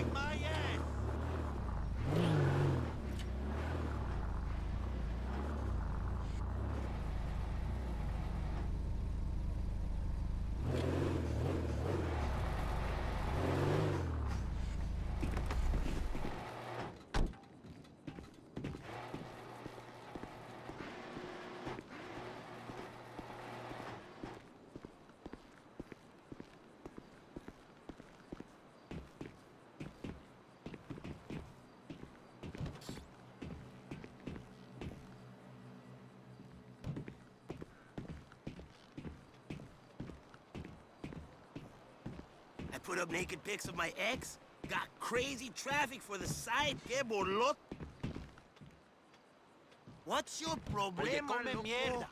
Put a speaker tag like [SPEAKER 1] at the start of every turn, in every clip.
[SPEAKER 1] like my put up naked pics of my ex. Got crazy traffic for the site, que bolot. What's your problema,
[SPEAKER 2] come mierda.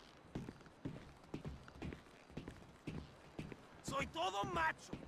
[SPEAKER 1] Soy todo macho.